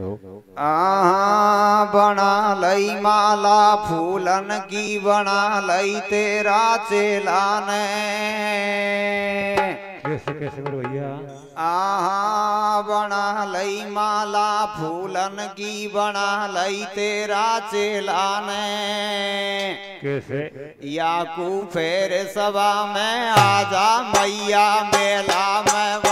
आ बना लई माला फूलन की बना लई तेरा चेला ने। कैसे कैसे करो भैया? आहा बना लई माला फूलन की बना लई तेरा चेला ने। कैसे? याकू फेर सभा में आजा मैया मेला में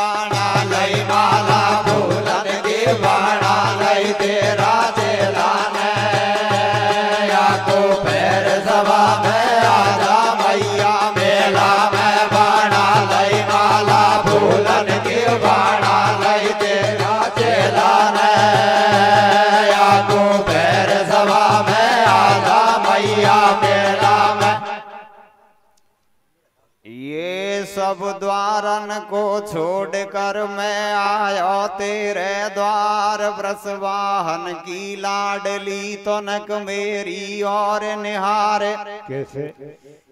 ये सब द्वारन को छोड़कर मैं आयो तेरे द्वार। ब्रसवाहन की लाडली तो नक मेरी और निहार। कैसे?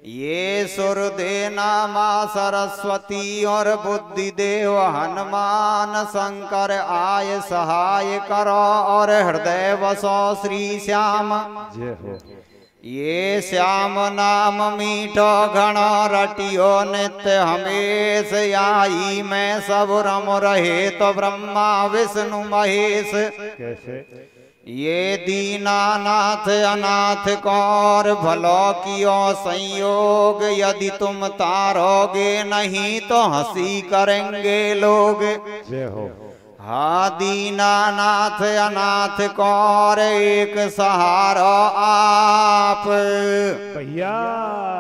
ये सुर देना माँ सरस्वती और बुद्धि देव हनुमान। शंकर आय सहाय करो और हृदय बसो श्री श्याम। जय हो। ये श्याम नाम मीठो घणो रटियो नित्य हमेश आई मैं सब रम रहे तो ब्रह्मा विष्णु महेश। कैसे? ये दीनानाथ अनाथ कौर भलो कियो संयोग यदि तुम तारोगे नहीं तो हँसी करेंगे लोग। जय हो। हा दीनानाथ अनाथ कौर एक सहारा आप। भैया।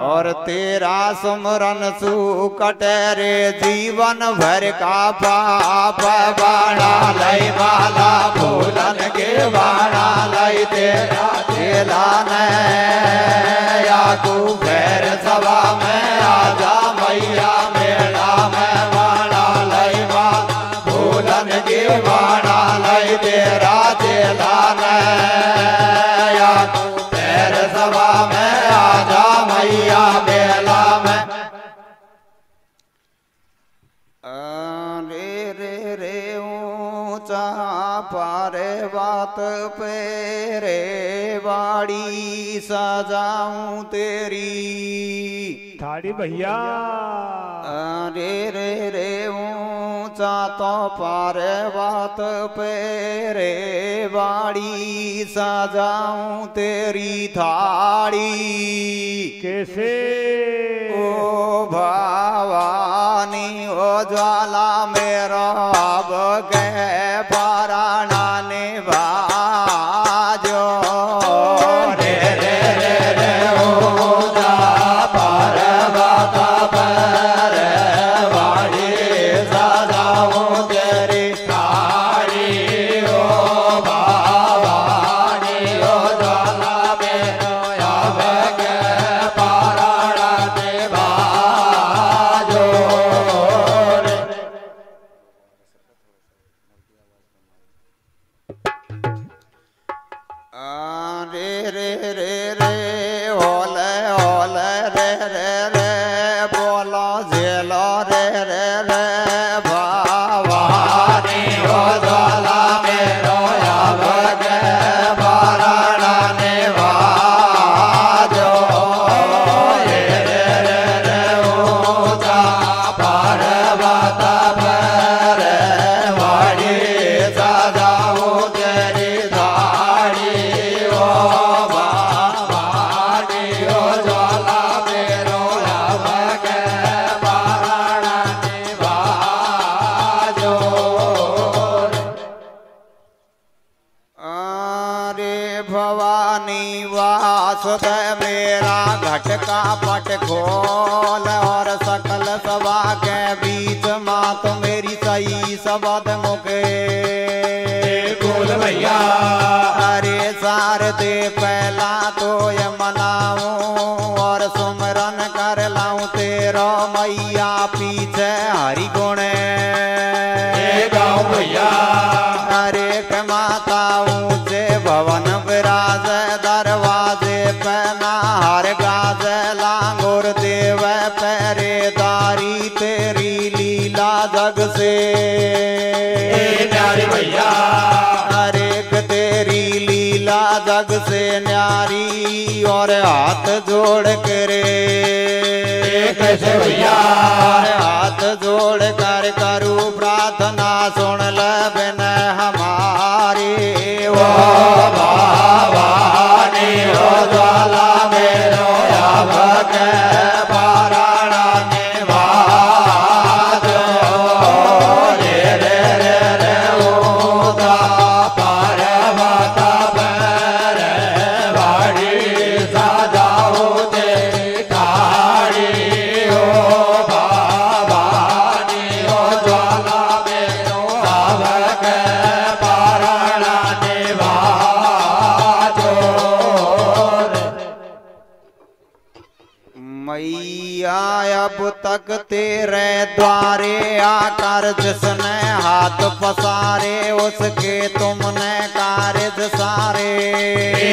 और तेरा सुमरन सु कटरे जीवन भर का पाप बाड़ा लई माला फूलन के बाड़ा लई तेरा चेला ने याकू भैर सभा में आजा सजाऊं तेरी। थाड़ी भैया। रे रे रे ऊँचा तो पारे बात पे रे बाड़ी सजाऊं तेरी थाड़ी। कैसे? ओ भवानी ओ ज्वाला मेरा अब के वासुदेव मेरा घटका पट खोल और सकल सभा के बीच मात मेरी सही सबद मुके। बोल भैया। अरे सार दे पहला तो ये मनाऊं और सुमरन कर लाऊं तेरा मैया पीछे हरि गुणे। गाँव भैया। हरे के माता से न्यारी और हाथ जोड़ करे। कैसे भैया। हाथ जोड़ कर करू प्रार्थना सुन ल बिन हमारे। ओ अब तक तेरे द्वारे आकर जिसने हाथ पसारे उसके तुमने कार्य सारे।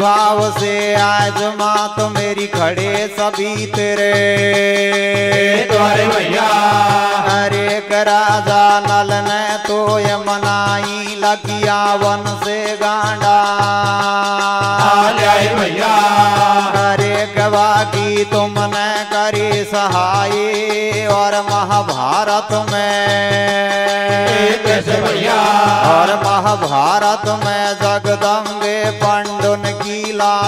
भाव से आज मात मेरी खड़े सभी तेरे। द्वारे भैया। हरे राजा नल ने तो ये मनाई लगिया वन से गांडा। भैया। हरे की तुमने करी सहाय और महाभारत में। भैया? और महाभारत में जगदम्बे पंडुन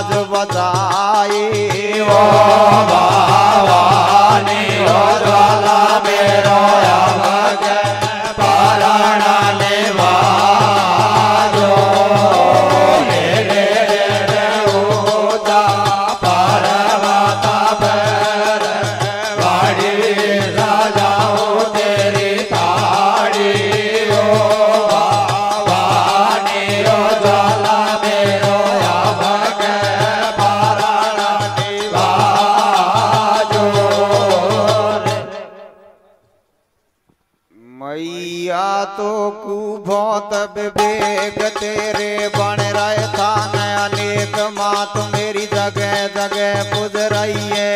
की लाज बचाई ओ भवानी ओ ज्वाला मेरो बहुत विवेक तेरे बन रहे था अनेक मात मेरी जगह जगह पुज रही है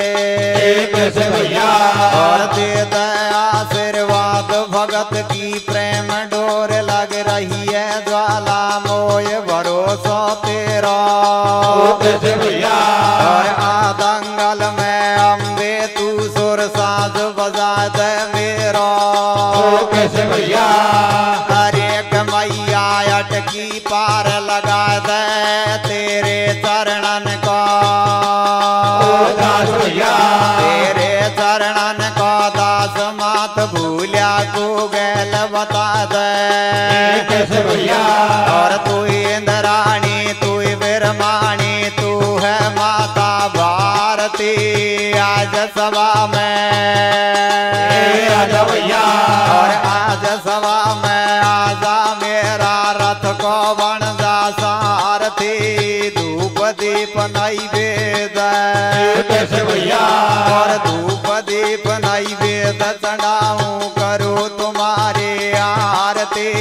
और दे आशीर्वाद भगत की प्रेम डोर लग रही है ज्वाला मोय भरोसा तेरा। कैसे भैया। और आदंगल में अम्बे तू सुर साज बजा दे मेरा। कैसे भैया। अटकी पार लगा दे तेरे चरणन का। दास तेरे चरणन का दास मात भूलिया को गैल बता दे। और तू इंद्राणी तू बिरमाणी तू है माता भारती आज सभा में। और आज सभा भैया। और धूप दीप चढ़ाऊं करो तुम्हारे आरती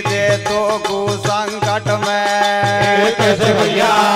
दे तो कु संकट में कैसे भैया?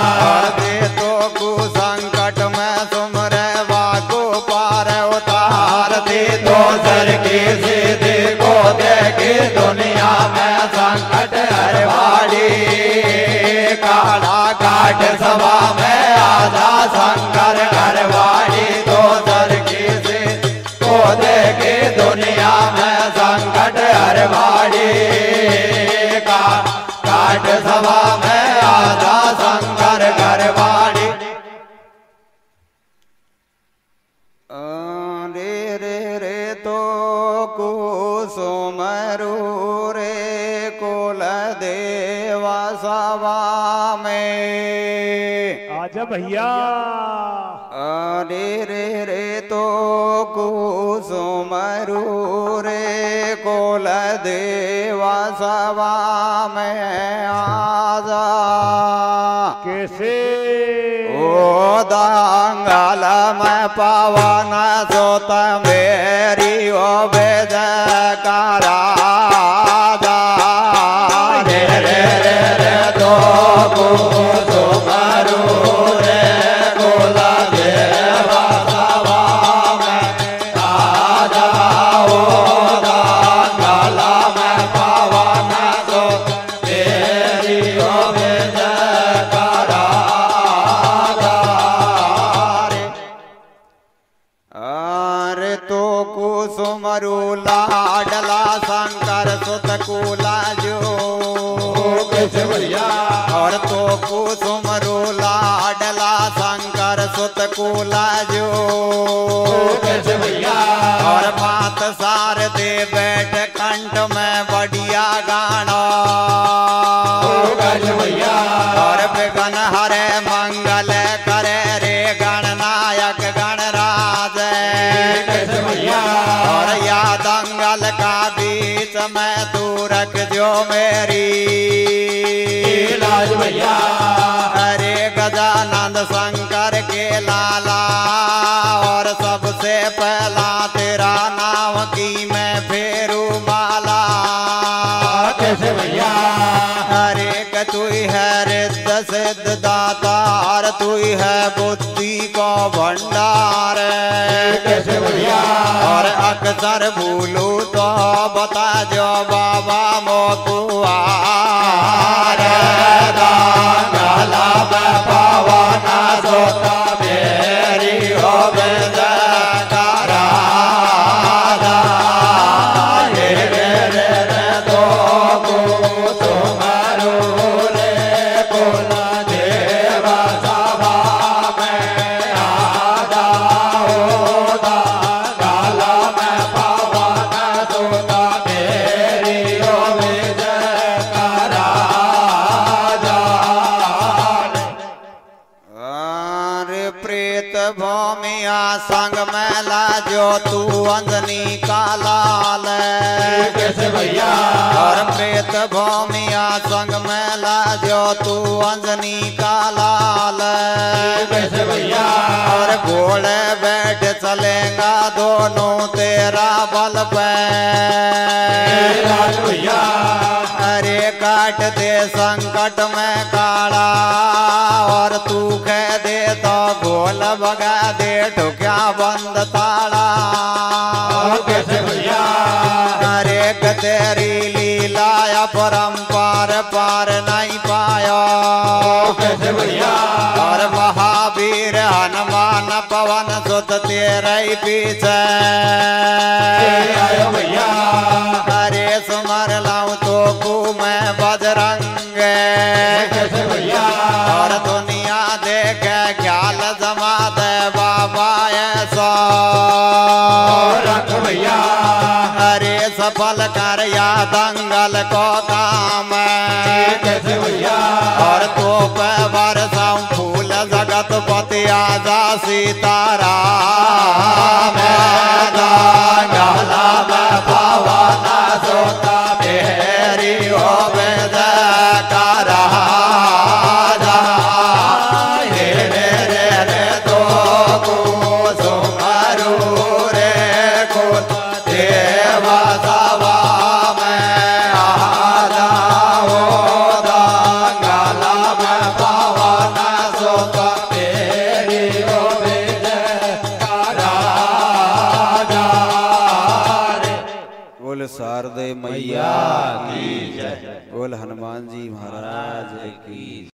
आजा भैया। अरे रे रे तो कुसुमरू रे कुल देवा सभा में आजा। कैसे? ओ दांगल में पवन सोत मेरी ओ बेद सुत कुला जो कैसे भैया और मात सार दे बैठ कंठ में बढ़िया गाना। और विघ्न हरे मंगल करे रे गणनायक गणराज। और या दंगल का बीच में रख जो मेरी। लाज भैया बता जो बाबा मोकुआर जो तू अंजनी का लाल कैसे भैया। और प्रेत भूमिया संग मैला जो तू अंजनी का लाल कैसे भैया। और घोड़े बैठ चलेगा दोनों तेरा बल पे। भैया। अरे काट दे संकट में काड़ा और तू कह दे तो गोल भगा दे, ठुक्या बंद ताड़ा भैया अरे तेरी लीला अपरंपार पार पार नहीं पाया। कैसे भैया और महावीर हनुमान पवन सुत तेरे पीछे। भैया सफल कर या दंगल को काम। और तो पे फूल जगत पति आजा सीतारा